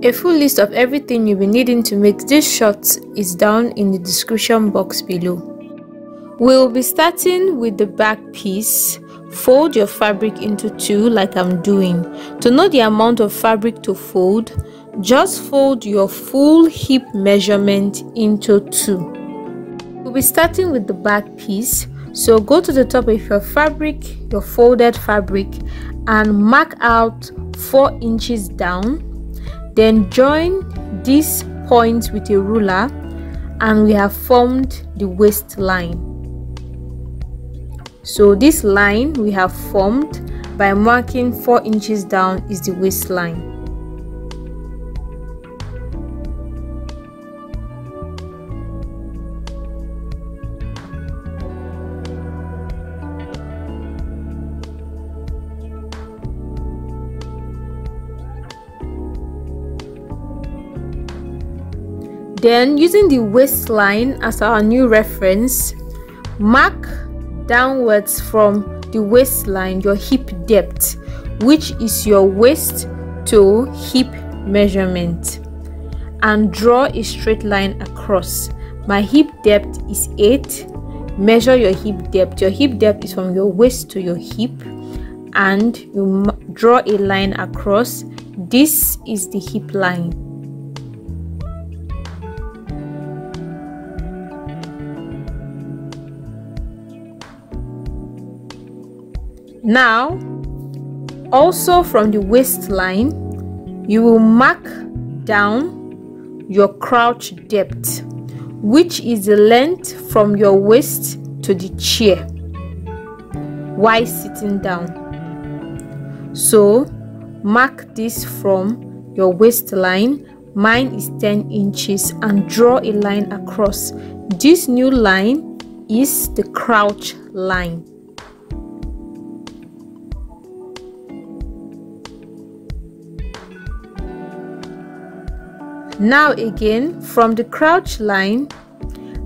A full list of everything you'll be needing to make this shot is down in the description box below. We'll be starting with the back piece. Fold your fabric into two like I'm doing. To know the amount of fabric to fold, just fold your full hip measurement into two. We'll be starting with the back piece. So go to the top of your fabric, your folded fabric and mark out 4 inches down then join this point with a ruler and we have formed the waistline so this line we have formed by marking 4 inches down is the waistline Then using the waistline as our new reference, mark downwards from the waistline your hip depth, which is your waist to hip measurement, and draw a straight line across. My hip depth is 8. Measure your hip depth. Your hip depth is from your waist to your hip, and you draw a line across. This is the hip line. Now, also from the waistline, you will mark down your crouch depth, which is the length from your waist to the chair while sitting down. So, mark this from your waistline. Mine is 10 inches and draw a line across. This new line is the crouch line. Now again, from the crouch line,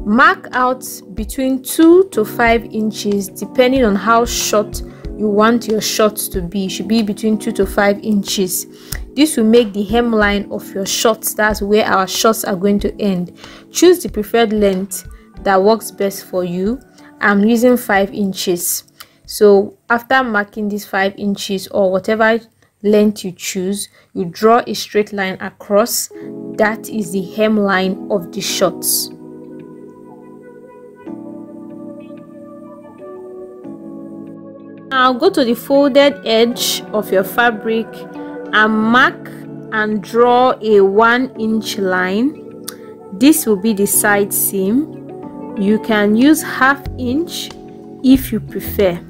mark out between 2 to 5 inches depending on how short you want your shorts to be. It should be between 2 to 5 inches. This will make the hemline of your shorts. That's where our shorts are going to end. Choose the preferred length that works best for you. I'm using 5 inches. So after marking these 5 inches or whatever length you choose, you draw a straight line across. That is the hemline of the shorts now go to the folded edge of your fabric and mark and draw a one inch line. This will be the side seam. You can use half inch if you prefer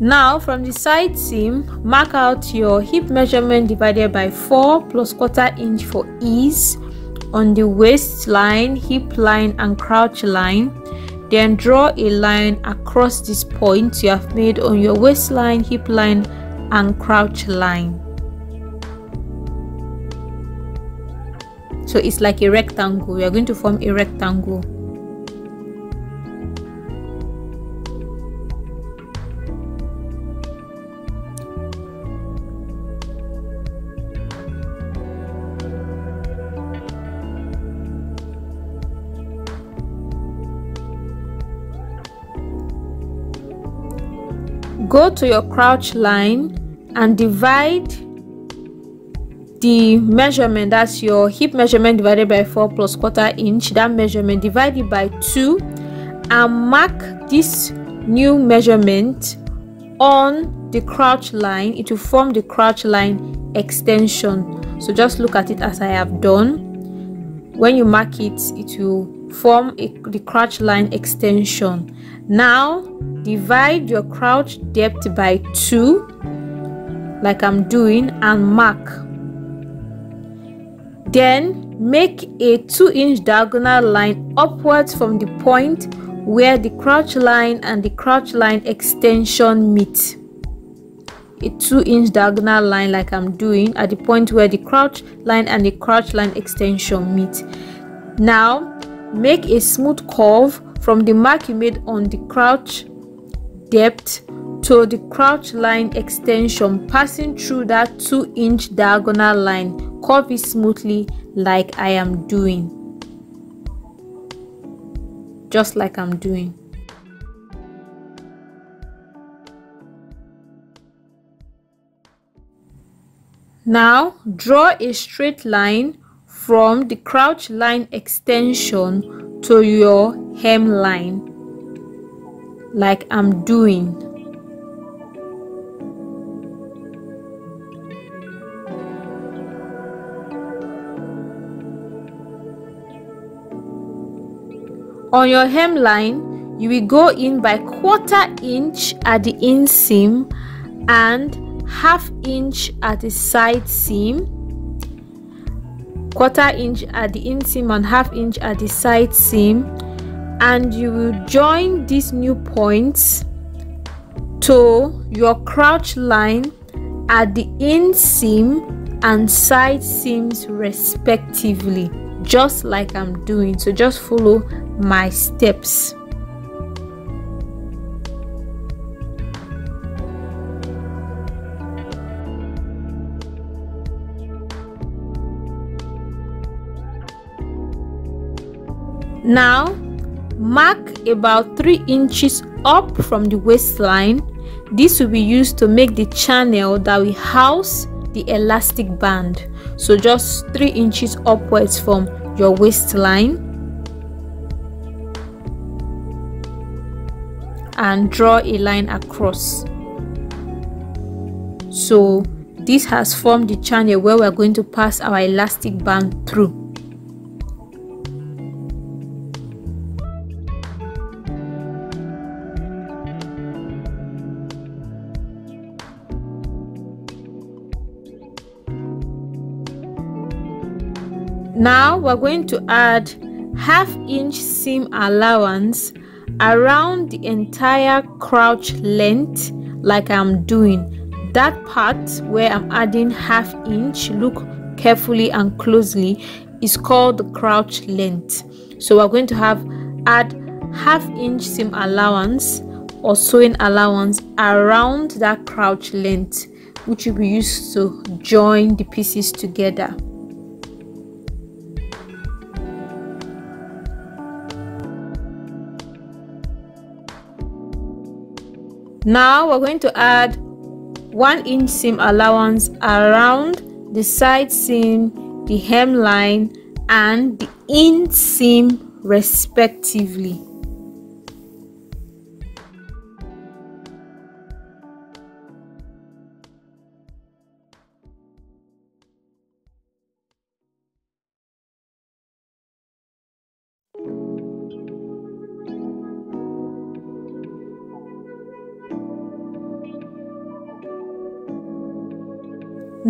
Now from the side seam, mark out your hip measurement divided by 4 plus quarter inch for ease on the waistline, hip line and crouch line. Then draw a line across this point you have made on your waistline, hip line and crouch line. So it's like a rectangle. We are going to form a rectangle. Go to your crouch line and divide the measurement that's your hip measurement divided by 4 plus quarter inch that measurement divide it by 2 and mark this new measurement on the crouch line. It will form the crouch line extension. So just look at it as i have done. When you mark it it will form a, the crouch line extension. Now divide your crouch depth by 2 like I'm doing and mark. Then make a 2 inch diagonal line upwards from the point where the crouch line and the crouch line extension meet. A 2 inch diagonal line like I'm doing at the point where the crouch line and the crouch line extension meet. Now make a smooth curve from the mark you made on the crouch depth to the crouch line extension passing through that 2 inch diagonal line. Curve it smoothly like I am doing. Just like I'm doing. Now draw a straight line from the crouch line extension to your hemline like I'm doing. On your hemline, you will go in by quarter inch at the inseam and half inch at the side seam quarter inch at the inseam and half inch at the side seam. And you will join these new points to your crouch line at the inseam and side seams respectively just like I'm doing. So just follow my steps now mark about 3 inches up from the waistline. This will be used to make the channel that will house the elastic band. So just 3 inches upwards from your waistline. And draw a line across. So this has formed the channel where we're going to pass our elastic band through Now we're going to add half inch seam allowance around the entire crouch length like I'm doing. That part where I'm adding half inch, look carefully and closely, is called the crouch length. So we're going to have add half inch seam allowance or sewing allowance around that crouch length which will be used to join the pieces together. Now we're going to add 1 inch seam allowance around the side seam, the hemline and the inseam respectively.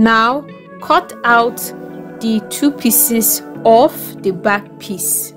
Now cut out the two pieces of the back piece.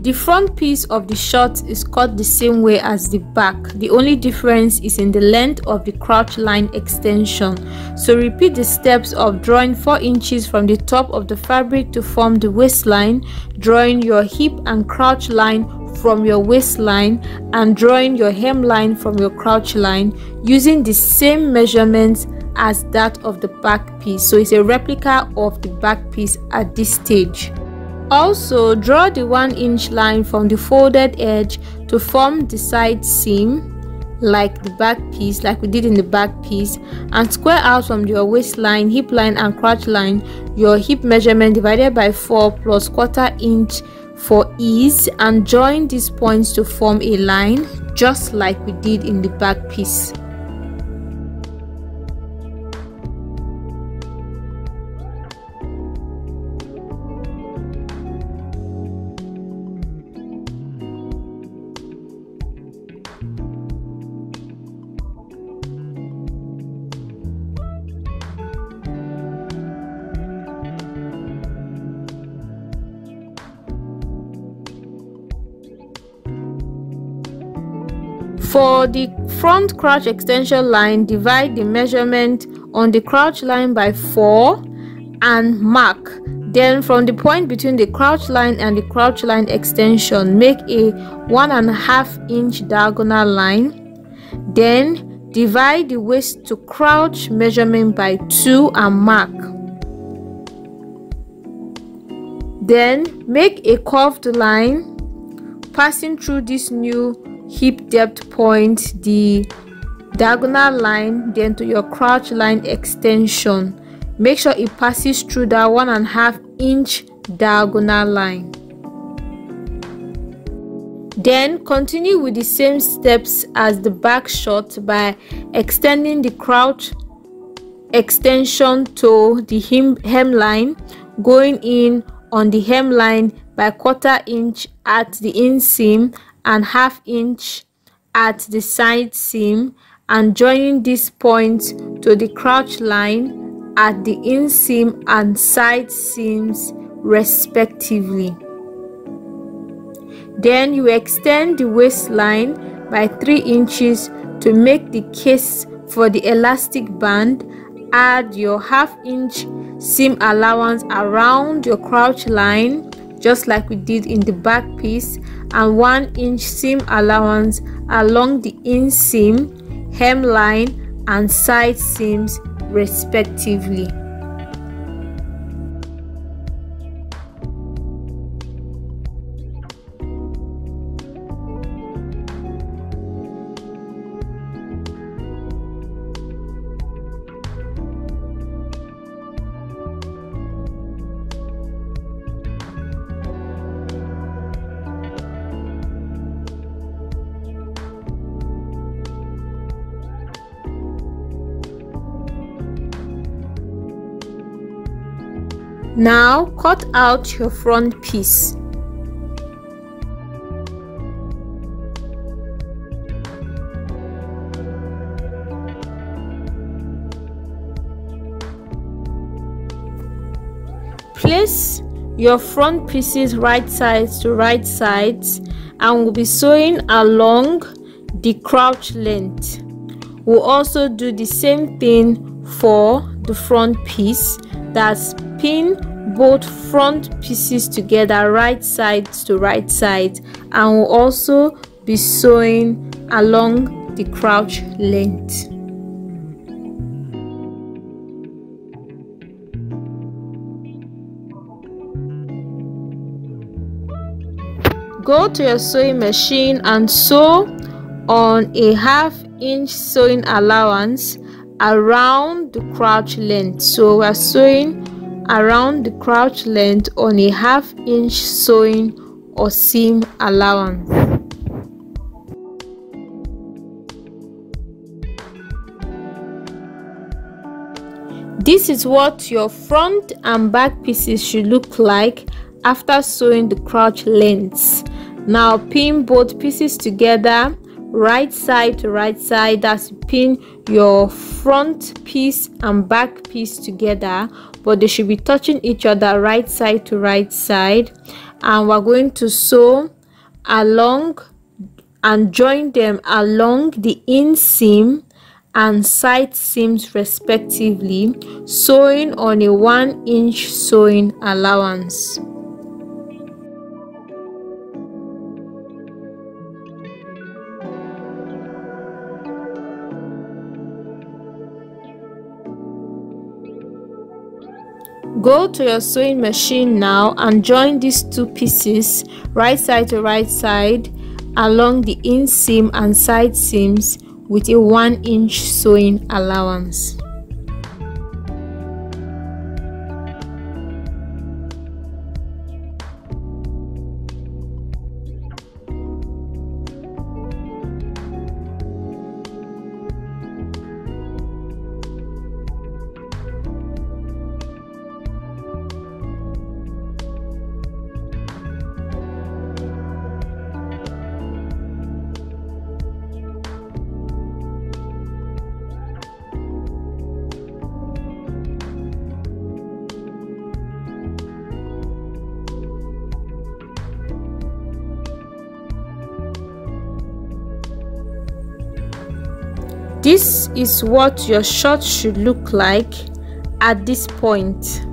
The front piece of the short is cut the same way as the back. The only difference is in the length of the crotch line extension. So repeat the steps of drawing 4 inches from the top of the fabric to form the waistline, drawing your hip and crotch line from your waistline and drawing your hemline from your crouch line using the same measurements as that of the back piece. So it's a replica of the back piece at this stage. Also, draw the 1 inch line from the folded edge to form the side seam like the back piece like we did in the back piece and square out from your waistline hip line and crotch line your hip measurement divided by 4 plus quarter inch for ease and join these points to form a line just like we did in the back piece For the front crouch extension line, divide the measurement on the crouch line by 4 and mark. Then from the point between the crouch line and the crouch line extension, make a one and a half inch diagonal line. Then divide the waist to crouch measurement by 2 and mark. Then make a curved line passing through this new hip depth point, the diagonal line, then to your crouch line extension. Make sure it passes through that one and a half inch diagonal line. Then continue with the same steps as the back shot by extending the crouch extension to the hem hemline, going in on the hemline by quarter inch at the inseam and half inch at the side seam and joining this point to the crotch line at the inseam and side seams respectively. Then you extend the waistline by 3 inches to make the case for the elastic band. Add your half inch seam allowance around your crouch line just like we did in the back piece and 1 inch seam allowance along the inseam, hemline and side seams respectively. Now cut out your front piece. Place your front pieces right sides to right sides and we'll be sewing along the crouch length. We'll also do the same thing for the front piece that's pin both front pieces together right side to right side and will also be sewing along the crouch length. Go to your sewing machine and sew on a half inch sewing allowance around the crouch length. So we're sewing around the crouch length on a half inch sewing or seam allowance. This is what your front and back pieces should look like after sewing the crouch lengths. Now pin both pieces together right side to right side that's pin your front piece and back piece together but they should be touching each other right side to right side. And we're going to sew along and join them along the inseam and side seams respectively sewing on a one inch sewing allowance Go to your sewing machine now and join these two pieces right side to right side along the inseam and side seams with a 1 inch sewing allowance. This is what your shot should look like at this point.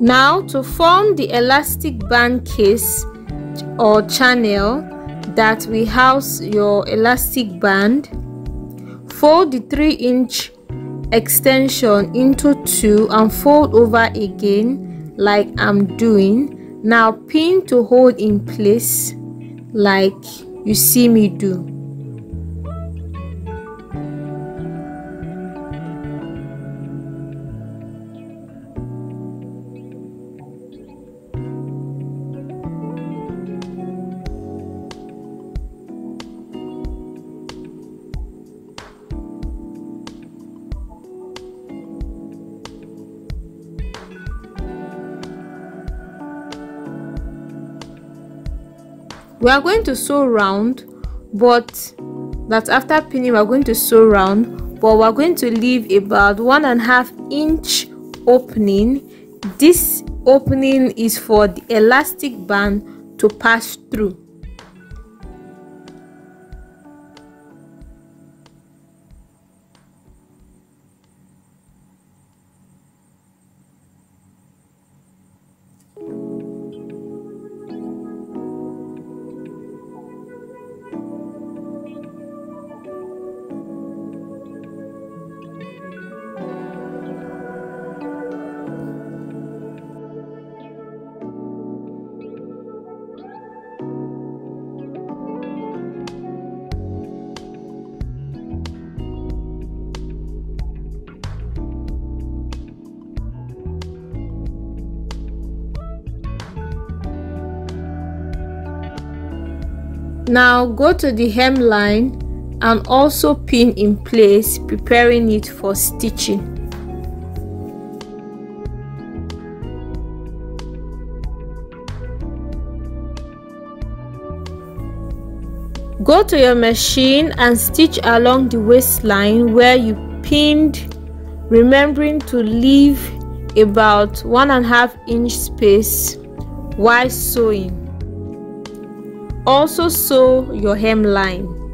Now to form the elastic band case or channel that will house your elastic band, fold the 3 inch extension into two and fold over again like I'm doing. Now pin to hold in place like you see me do. We are going to sew round but that after pinning we are going to sew round but we're going to leave about one and a half inch opening. This opening is for the elastic band to pass through Now go to the hemline and also pin in place preparing it for stitching. Go to your machine and stitch along the waistline where you pinned remembering to leave about one and a half inch space while sewing. Also sew your hemline.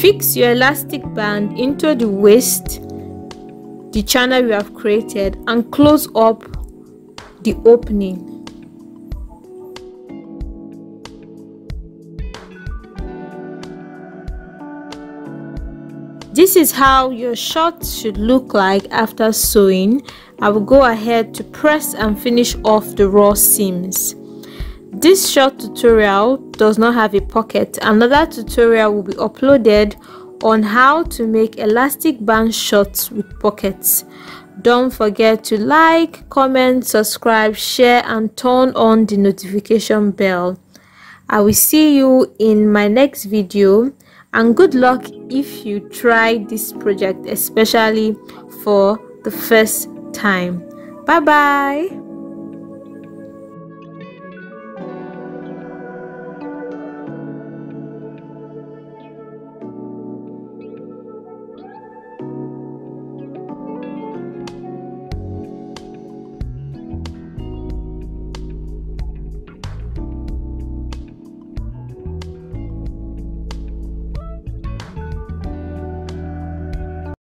Fix your elastic band into the waist, the channel you have created and close up the opening. This is how your short should look like after sewing. I will go ahead to press and finish off the raw seams. This short tutorial does not have a pocket. Another tutorial will be uploaded on how to make elastic band shorts with pockets. Don't forget to like, comment, subscribe, share and turn on the notification bell. I will see you in my next video and good luck if you try this project especially for the first time. Bye bye.